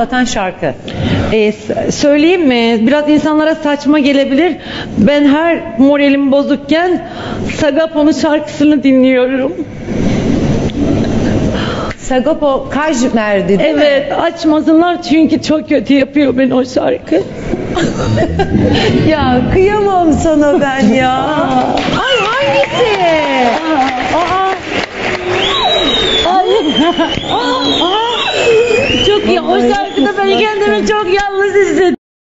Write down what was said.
Anlatan şarkı. Ee, söyleyeyim mi? Biraz insanlara saçma gelebilir. Ben her moralim bozukken Sagapo'nun şarkısını dinliyorum. Sagopo Kajmer'di değil mi? Evet açmasınlar çünkü çok kötü yapıyor beni o şarkı. Ya kıyamam sana ben ya. Ay hangisi? Aa, çok ya o şarkıda ben kendimi çok yalnız hissettim.